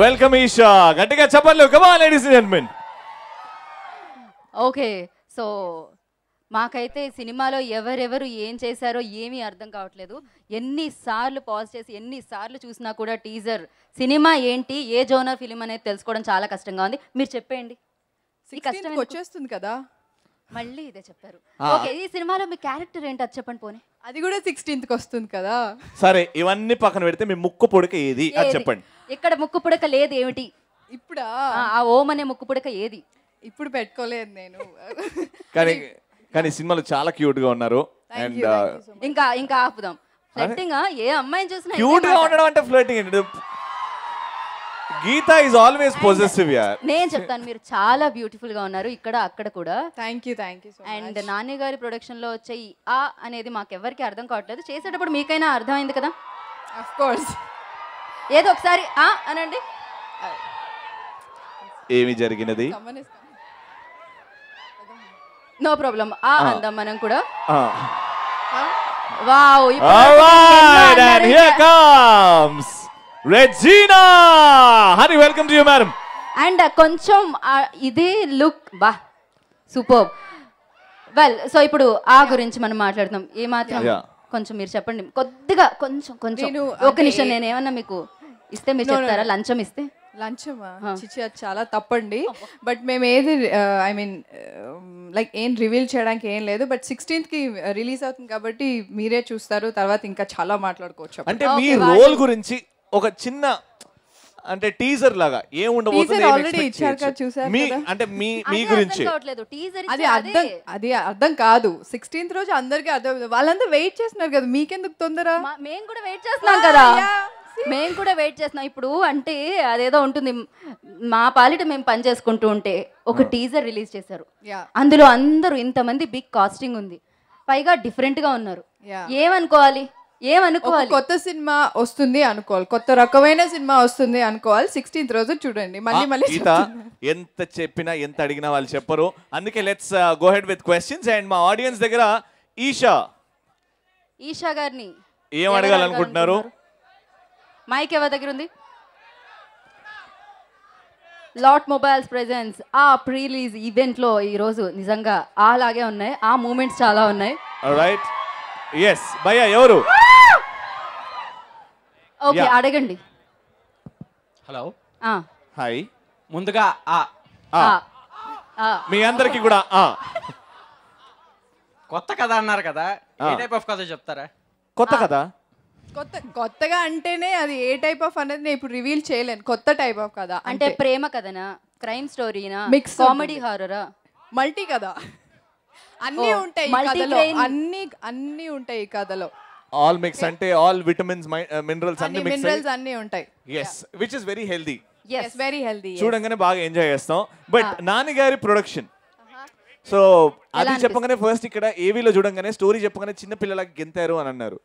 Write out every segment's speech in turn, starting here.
Welcome Isha గట్టిగా చెప్పండి. కమా ladies and gentlemen okay so మాకైతే సినిమాలో ఎవరెవరు ఏం చేశారో ఏమీ అర్థం కావట్లేదు. ఎన్నిసార్లు పాజ్ చేసి ఎన్నిసార్లు చూసినా కూడా టీజర్ సినిమా ఏంటి ఏ జోనర్ ఫిలిం అనేది తెలుసుకోవడం చాలా కష్టంగా ఉంది. మీరు చెప్పేయండి. ఈ కష్టం 16th కి ఎందుకు? వచ్చేస్తుంది కదా. మళ్ళీ ఇదే చెప్పారు. ఓకే ఈ సినిమాలో మీ క్యారెక్టర్ ఏంటి? అది చెప్పండి పోనీ. అది కూడా సిక్స్టీన్త్కి వస్తుంది కదా. సరే ఇవన్నీ పక్కన పెడితే మీ ముక్కు పొడిక ఏది? అది ఏది? చెప్పండి. ఇక్కడ ముక్కు పుడక లేదు ఏమిటి? ఇప్పుడా? ఆ, ఓం అనే ముక్కు పుడక ఏది? ఇప్పుడు పెట్టుకోలేదు నేను. కానీ కానీ సినిమాలో చాలా క్యూట్గా ఉన్నారు. Thank and much. ఇంకా ఇంకా ఆపుదాం. ఫ్లట్టింగ్ ఏ అమ్మాయిని చూసినా క్యూట్గా. ఉండడం అంటే flirting Geetha is always possessive యార్ నేను చెప్తాను మీరు చాలా బ్యూటిఫుల్గా ఉన్నారు ఇక్కడ అక్కడ కూడా. Thank you thank you so and Nani గారి ప్రొడక్షన్లో వచ్చే ఆ అనేది మాకు ఎవరికి అర్థం కావట్లేదు. చేసేటప్పుడు మీకైనా అర్థమైంది కదా? అఫ్ కోర్స్ ఏదో ఒకసారి ఆ అనండి. ఏమి జరిగినది? నో ప్రాబ్లం ఆ అందాం మనం కూడా. Wow and here comes Regina. Honey, welcome to you, madam. And కొంచెం ఇదే లుక్ బా సూపర్ వెల్ సో ఇప్పుడు ఆ గురించి మనం మాట్లాడుతాం ఏ మాత్రం. కొంచెం మీరు చెప్పండి. కొద్దిగా కొంచెం కొంచెం. ఒక నిమిషం నేను ఏమన్నా మీకు ఇస్తే మీరు చెప్తారా. లంచం ఇస్తే? లంచమా? చిచి అది చాలా తప్పండి. బట్ మేము ఏది ఐ మీన్ లైక్ ఏం రివీల్ చేయడానికి ఏం లేదు. బట్ సిక్స్టీన్త్కి రిలీజ్ అవుతుంది కాబట్టి మీరే చూస్తారు. తర్వాత ఇంకా చాలా మాట్లాడుకోవచ్చు. అంటే మీ రోల్ గురించి ఒక చిన్న అంటే టీజర్ లాగా expect ఇచ్చారు? చూశారు మీ కదా. అంటే మీ మీ అదే గురించి. అర్థం అది అర్థం అది. అర్థం కాదు. సిక్స్టీన్త్ రోజు అందరికీ అర్థం వాళ్ళందరూ వెయిట్ చేస్తున్నారు కదా. మీకెందుకు తొందర? మేము కూడా వెయిట్ చేస్తున్నాం కదా. Yeah, మేము కూడా వెయిట్ చేస్తున్నాం. ఇప్పుడు అంటే అదేదో ఉంటుంది. మా పాలిట మేము పని చేసుకుంటూ ఉంటే ఒక టీజర్ రిలీజ్ చేశారు. అందులో అందరూ ఇంతమంది బిగ్ కాస్టింగ్ ఉంది. పైగా డిఫరెంట్గా ఉన్నారు. ఏమనుకోవాలి? ఏమనుకోవాలి? కొత్త సినిమా వస్తుంది అనుకోవాలి. కొత్త రకమైన సినిమా వస్తుంది అనుకోవాలి. సిక్స్టీన్త్ రోజు చూడండి. మళ్ళీ మళ్ళీ ఎంత చెప్పినా ఎంత అడిగినా వాళ్ళు చెప్పరు. అందుకే let's go head with questions and మా ఆడియన్స్ దగ్గర ఈషా. ఈషా గారిని ఏం అడగాలనుకుంటున్నారు. మైక్ ఎవరి దగ్గర ఉంది? లాట్ మొబైల్స్ ప్రెజెన్స్ ఆ ప్రీ రిలీజ్ ఈవెంట్లో ఈ రోజు నిజంగా అలాగే ఉన్నాయి. ఆ మూమెంట్స్ చాలా ఉన్నాయి. రైట్ ఎస్ భయ్యా ఎవరు? ఓకే. అడగండి. హలో ఆ, హాయ్ ముందుగా ఆ. ఆ, ఆ, ఆ. మీ అందరికి కూడా ఆ. కొత్త కథ అన్నారు కదా. ఏ ఆ. టైప్ ఆఫ్ కథ చెప్తారా? కొత్త కదా కొత్త కొత్తగా అంటేనే అది ఏ టైప్ ఆఫ్ అనేది నేను ఇప్పుడు రివీల్ చేయలేను. కొత్త టైప్ ఆఫ్ కదా అంటే ప్రేమ కథనా? క్రైమ్ స్టోరీనా? Mix comedy. హారరా? మల్టీ కదా అన్నీ ఉంటాయి ఈ కథలో. multi-grain. అన్ని అన్ని ఉంటాయి ఈ కథలో. ఆల్ మిక్స్ అంటే ఆల్ విటమిన్స్ మినరల్స్ అన్ని మిక్స్ మినరల్స్ అన్ని ఉంటాయి. Yes which is very healthy yes very healthy చూడంగానే బాగా ఎంజాయ్ చేస్తాం. బట్ నాని గారి ప్రొడక్షన్ సో అది? చెప్పగానే ఫస్ట్ ఇక్కడ ఏవీలో చూడంగానే స్టోరీ చెప్పగానే చిన్న పిల్లలకి గెంతారు అని అన్నారు.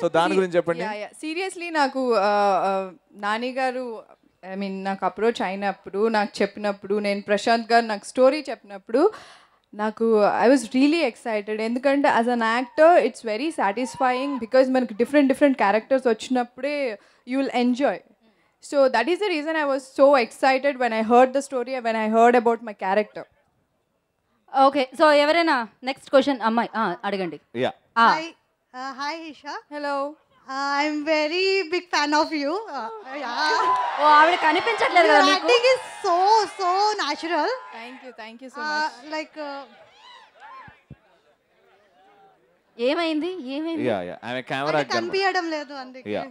సో దాని గురించి చెప్పండి. సీరియస్లీ నాకు ఆ, ఆ, నాని గారు ఐ మీన్ నాకు అప్రోచ్ అయినప్పుడు నాకు చెప్పినప్పుడు నేను ప్రశాంత్ గారు నాకు స్టోరీ చెప్పినప్పుడు నాకు ఐ వాజ్ రియలీ ఎక్సైటెడ్ ఎందుకంటే as an actor it's very satisfying because మనకి డిఫరెంట్ డిఫరెంట్ క్యారెక్టర్స్ వచ్చినప్పుడే you will enjoy so that is the reason I was so excited when I heard the story when I heard about my character okay so ఎవరైనా next question అమ్మాయి అడగండి. Yeah hi Isha. Hello I'm very big fan of you. Uh, yeah. Oh ఆవిడ కనిపించట్లేదు కదా మీకు? acting is so so natural. Thank you thank you so much like uh, ఏమైంది? ఏమైంది? Yeah yeah ఆమె కెమెరా కనిపించడం లేదు అందుకే. యా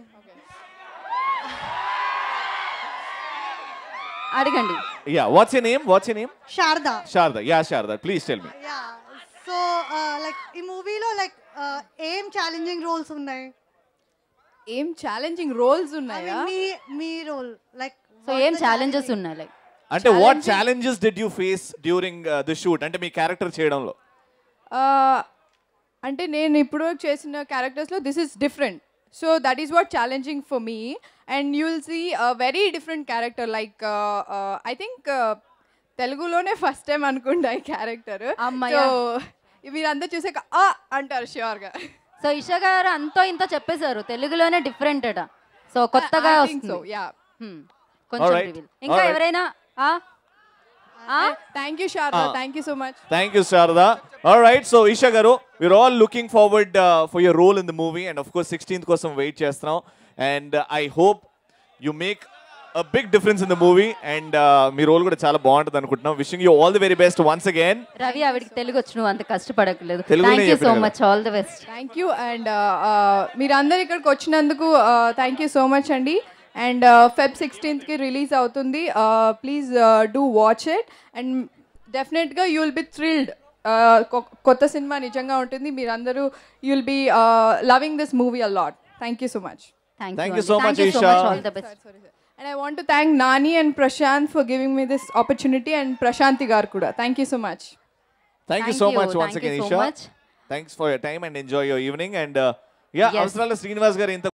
అడగండి. Yeah what's your name what's your name Sharada. Sharada. Yeah Sharada. Please tell me yeah so like ఈ మూవీలో like ఏం ఛాలెంజింగ్ రోల్స్ ఉన్నాయి? ఏం ఛాలెంజింగ్ రోల్స్ I ఉన్నాయా మీ మీ రోల్ లైక్ సో ఏం ఛాలెంజెస్ ఉన్నాయి లైక్ అంటే what challenges did you face during the shoot అంటే మీ క్యారెక్టర్ చేయడంలో. ఆ, అంటే నేను ఇప్పుడు చేసిన క్యారెక్టర్స్లో this is different so that is what challenging for me and you will see very different character like I think తెలుగులోనే ఫస్ట్ టైం అనుకుంటా ఈ క్యారెక్టర్. సో మీరందరూ చూసాక ఆ! అంటారు ష్యూర్గా. సో ఇషా గారు అంతో ఇంతో చెప్పేశారు. తెలుగులోనే డిఫరెంట్ అట. సో కొత్తగా వస్తుంది. Yeah Hmm. కొంచెం ఇంకా. ఎవరైనా? Thank you Sharada thank you so much Thank you, Sharda. All right, so Isha Garu, we're all looking forward uh, for your role in the movie, and of course, 16th కోసం wait చేస్తున్నాం. And I hope you make a big difference in the movie, and uh, మీ role కూడా చాలా బాగుంటుంది అనుకుంటున్నాం. Wishing you all the very best once again Ravi ఆవిడకి తెలుగు వచ్చి నువ్వు అంత కష్టపడకలేదు. Thank you so. Much all the best thank you and మీరందరు ఇక్కడికి వచ్చినందుకు థ్యాంక్ యూ సో మచ్ అండి. అండ్ ఫెబ్ సిక్స్టీన్త్కి రిలీజ్ అవుతుంది. Please do watch it and డెఫినెట్గా యూ విల్ బి థ్రిల్డ్ కొత్త సినిమా నిజంగా ఉంటుంది. మీరందరూ you will be loving this movie a lot thank you so much and I want thank Nani and Prashanth for giving me this opportunity and Prashanthi గారు కూడా thank you so much thank you so much thanks for your time and enjoy your evening and Srinivas గారు